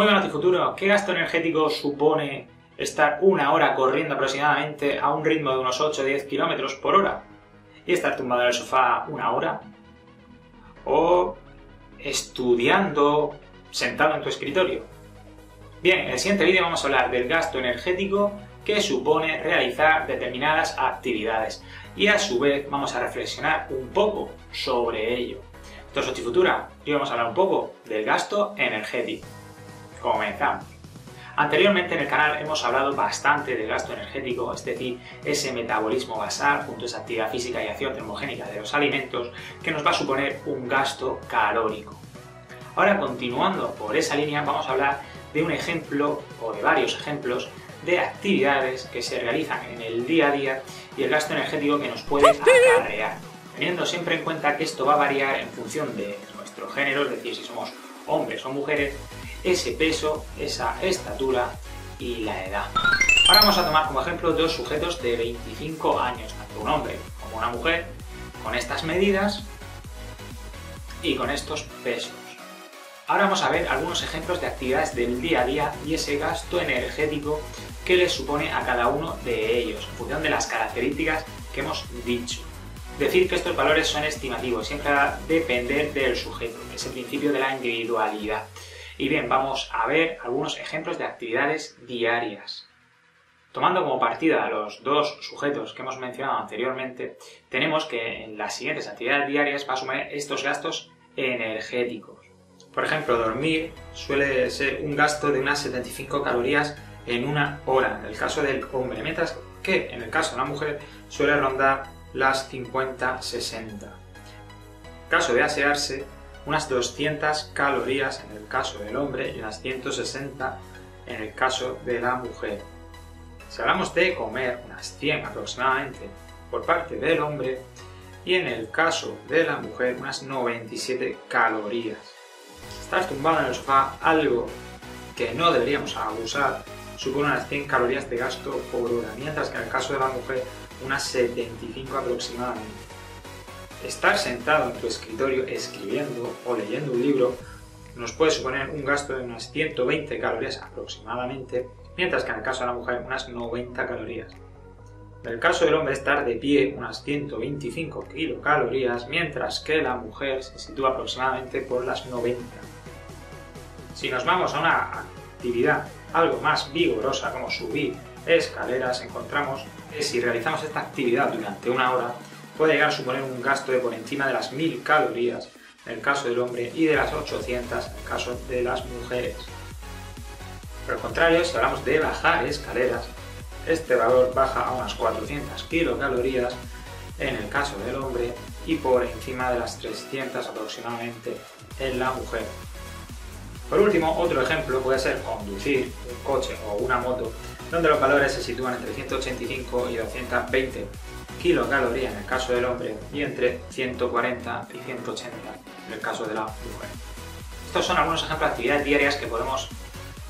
Muy buenas futuro. ¿Qué gasto energético supone estar una hora corriendo aproximadamente a un ritmo de unos 8 o 10 kilómetros por hora? Y estar tumbado en el sofá una hora. O estudiando sentado en tu escritorio. Bien, en el siguiente vídeo vamos a hablar del gasto energético que supone realizar determinadas actividades y a su vez vamos a reflexionar un poco sobre ello. Entonces, Futura, hoy vamos a hablar un poco del gasto energético. Comenzamos. Anteriormente en el canal hemos hablado bastante del gasto energético, es decir, ese metabolismo basal junto a esa actividad física y acción termogénica de los alimentos que nos va a suponer un gasto calórico. Ahora, continuando por esa línea, vamos a hablar de un ejemplo o de varios ejemplos de actividades que se realizan en el día a día y el gasto energético que nos puede acarrear teniendo siempre en cuenta que esto va a variar en función de nuestro género, es decir, si somos hombres o mujeres, ese peso, esa estatura y la edad. Ahora vamos a tomar como ejemplo dos sujetos de 25 años, tanto un hombre como una mujer, con estas medidas y con estos pesos. Ahora vamos a ver algunos ejemplos de actividades del día a día y ese gasto energético que les supone a cada uno de ellos, en función de las características que hemos dicho. Decir que estos valores son estimativos, siempre va a depender del sujeto, ese principio de la individualidad. Y bien, vamos a ver algunos ejemplos de actividades diarias. Tomando como partida los dos sujetos que hemos mencionado anteriormente, tenemos que en las siguientes actividades diarias va a asumir estos gastos energéticos. Por ejemplo, dormir suele ser un gasto de unas 75 calorías en una hora, en el caso del hombre, mientras que en el caso de la mujer suele rondar las 50-60. Caso de asearse, unas 200 calorías en el caso del hombre y unas 160 en el caso de la mujer. Si hablamos de comer, unas 100 aproximadamente por parte del hombre y en el caso de la mujer unas 97 calorías. Estar tumbado en el sofá, algo que no deberíamos abusar, supone unas 100 calorías de gasto por hora, mientras que en el caso de la mujer unas 75 aproximadamente. Estar sentado en tu escritorio escribiendo o leyendo un libro nos puede suponer un gasto de unas 120 calorías aproximadamente, mientras que en el caso de la mujer unas 90 calorías. En el caso del hombre estar de pie unas 125 kilocalorías, mientras que la mujer se sitúa aproximadamente por las 90. Si nos vamos a una actividad algo más vigorosa como subir escaleras, encontramos que si realizamos esta actividad durante una hora puede llegar a suponer un gasto de por encima de las 1000 calorías en el caso del hombre y de las 800 en el caso de las mujeres. Por el contrario, si hablamos de bajar escaleras, este valor baja a unas 400 kilocalorías en el caso del hombre y por encima de las 300 aproximadamente en la mujer. Por último, otro ejemplo puede ser conducir un coche o una moto donde los valores se sitúan entre 185 y 220 kilocalorías en el caso del hombre y entre 140 y 180 en el caso de la mujer. Estos son algunos ejemplos de actividades diarias que podemos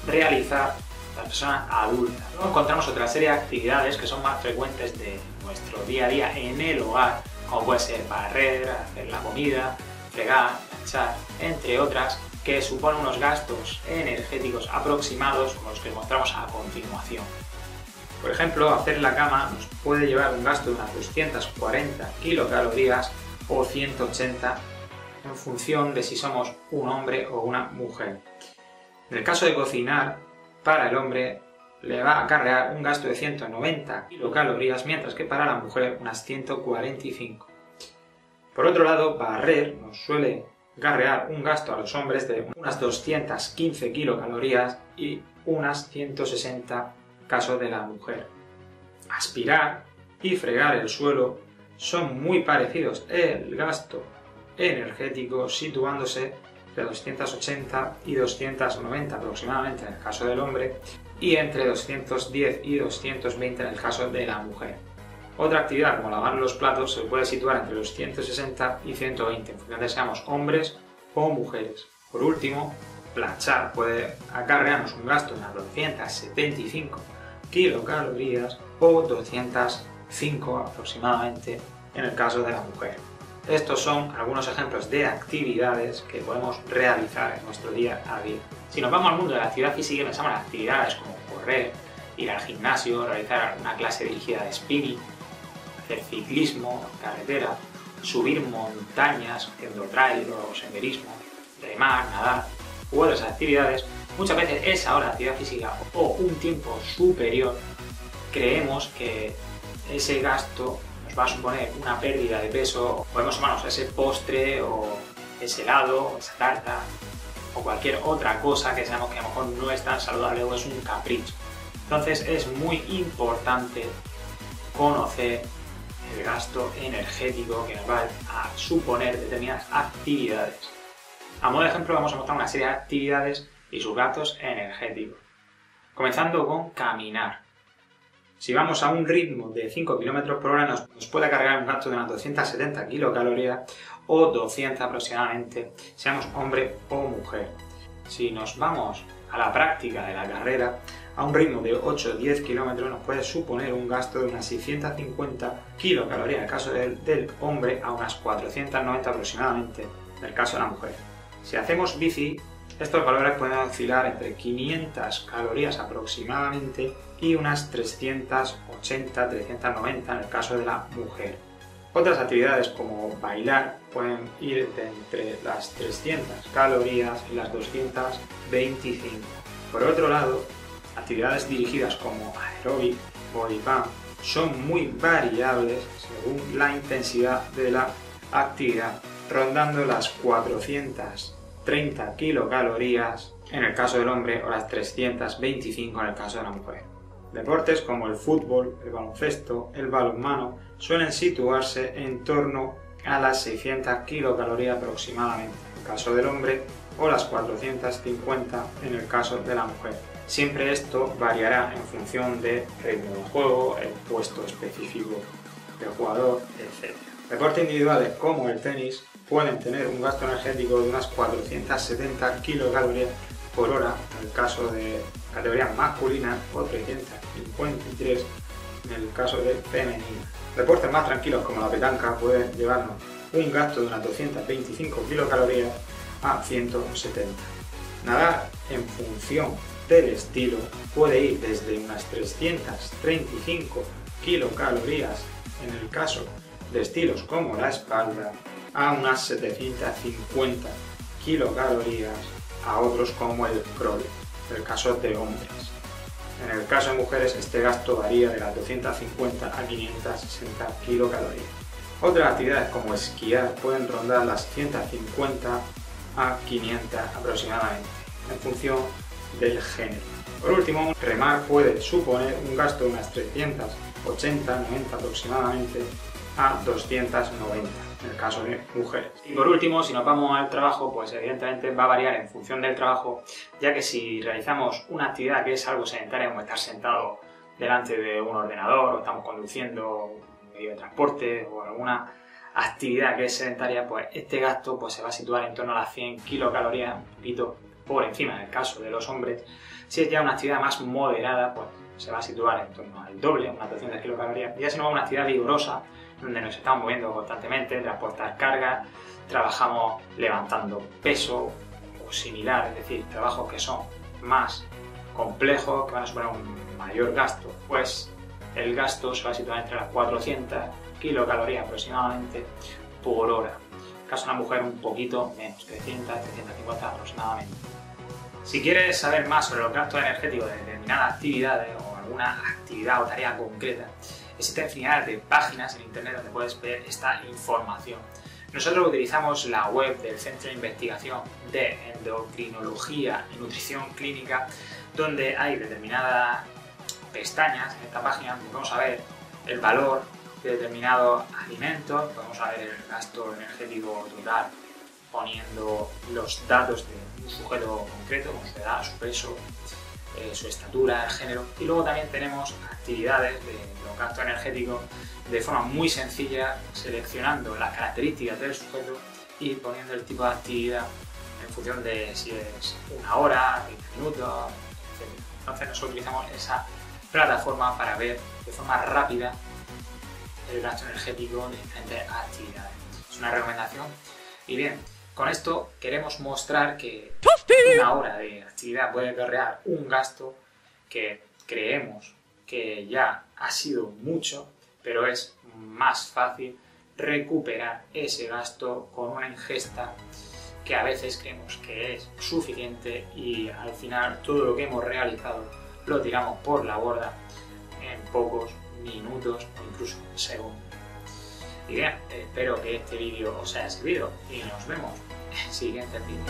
realizar la persona adulta. Luego encontramos otra serie de actividades que son más frecuentes de nuestro día a día en el hogar, como puede ser barrer, hacer la comida, fregar, planchar, entre otras, que supone unos gastos energéticos aproximados como los que mostramos a continuación. Por ejemplo, hacer la cama nos puede llevar un gasto de unas 240 kilocalorías o 180 en función de si somos un hombre o una mujer. En el caso de cocinar, para el hombre le va a acarrear un gasto de 190 kilocalorías, mientras que para la mujer unas 145. Por otro lado, barrer nos suele garrear un gasto a los hombres de unas 215 kilocalorías y unas 160 caso de la mujer. Aspirar y fregar el suelo son muy parecidos el gasto energético situándose entre 280 y 290 aproximadamente en el caso del hombre y entre 210 y 220 en el caso de la mujer. Otra actividad como lavar los platos se puede situar entre los 160 y 120 en función de seamos hombres o mujeres. Por último, planchar puede acarrearnos un gasto de unas 275 kilocalorías o 205 aproximadamente en el caso de la mujer. Estos son algunos ejemplos de actividades que podemos realizar en nuestro día a día. Si nos vamos al mundo de la actividad física, pensamos en actividades como correr, ir al gimnasio, realizar una clase dirigida de spinning, hacer ciclismo, carretera, subir montañas, haciendo trail o senderismo, remar, nadar u otras actividades, muchas veces esa hora de actividad física o un tiempo superior, creemos que ese gasto nos va a suponer una pérdida de peso, podemos tomarnos ese postre o ese helado, esa tarta o cualquier otra cosa que sabemos que a lo mejor no es tan saludable o es un capricho. Entonces es muy importante conocer el gasto energético que nos va a suponer determinadas actividades. A modo de ejemplo vamos a mostrar una serie de actividades y sus gastos energéticos. Comenzando con caminar. Si vamos a un ritmo de 5 km por hora nos, puede cargar un gasto de unas 270 kilocalorías o 200 aproximadamente, seamos hombre o mujer. Si nos vamos a la práctica de la carrera, a un ritmo de 8-10 km nos puede suponer un gasto de unas 650 kilocalorías en el caso del, del, hombre a unas 490 aproximadamente en el caso de la mujer. Si hacemos bici, estos valores pueden oscilar entre 500 calorías aproximadamente y unas 380-390 en el caso de la mujer. Otras actividades como bailar pueden ir de entre las 300 calorías y las 225. Por otro lado, actividades dirigidas como aeróbic, body pump, son muy variables según la intensidad de la actividad, rondando las 430 kilocalorías en el caso del hombre o las 325 en el caso de la mujer. Deportes como el fútbol, el baloncesto, el balonmano suelen situarse en torno a las 600 kilocalorías aproximadamente en el caso del hombre o las 450 en el caso de la mujer. Siempre esto variará en función del ritmo del juego, el puesto específico del jugador, etc. Deportes individuales como el tenis pueden tener un gasto energético de unas 470 kilocalorías por hora en el caso de categoría masculina o 353 en el caso de femenina. Deportes más tranquilos como la petanca pueden llevarnos un gasto de unas 225 kilocalorías a 170. Nadar en función del estilo puede ir desde unas 335 kilocalorías en el caso de estilos como la espalda a unas 750 kilocalorías a otros como el en el caso de hombres. En el caso de mujeres este gasto varía de las 250 a 560 kilocalorías. Otras actividades como esquiar pueden rondar las 150 a 500 aproximadamente, en función del género. Por último, remar puede suponer un gasto de unas 380, 90 aproximadamente a 290 en el caso de mujeres. Y por último, si nos vamos al trabajo, pues evidentemente va a variar en función del trabajo, ya que si realizamos una actividad que es algo sedentaria, como estar sentado delante de un ordenador o estamos conduciendo un medio de transporte o alguna actividad que es sedentaria, pues este gasto pues, se va a situar en torno a las 100 kilocalorías, un poquito por encima en el caso de los hombres. Si es ya una actividad más moderada, pues se va a situar en torno al doble, unas 200 kilocalorías. Ya si no va una actividad vigorosa, donde nos estamos moviendo constantemente, transportar cargas, trabajamos levantando peso o similar, es decir, trabajos que son más complejos, que van a suponer un mayor gasto, pues el gasto se va a situar entre las 400 kilocalorías aproximadamente por hora. En caso de una mujer un poquito menos, 300, 350 aproximadamente. Si quieres saber más sobre los gastos energéticos de determinadas actividades o alguna actividad o tarea concreta, existen infinidad de páginas en internet donde puedes ver esta información. Nosotros utilizamos la web del Centro de Investigación de Endocrinología y Nutrición Clínica, donde hay determinadas pestañas en esta página donde vamos a ver el valor de determinados alimentos, podemos ver el gasto energético total poniendo los datos de un sujeto concreto, como su edad, su peso, eh, su estatura, el género. Y luego también tenemos actividades de los gastos energéticos de forma muy sencilla, seleccionando las características del sujeto y poniendo el tipo de actividad en función de si es una hora, 20 minutos, etc. Entonces nosotros utilizamos esa plataforma para ver de forma rápida el gasto energético de diferentes actividades. Es una recomendación. Y bien, con esto queremos mostrar que una hora de actividad puede acarrear un gasto que creemos que ya ha sido mucho, pero es más fácil recuperar ese gasto con una ingesta que a veces creemos que es suficiente y al final todo lo que hemos realizado lo tiramos por la borda en pocos minutos o incluso segundos idea. Espero que este vídeo os haya servido y nos vemos en el siguiente vídeo.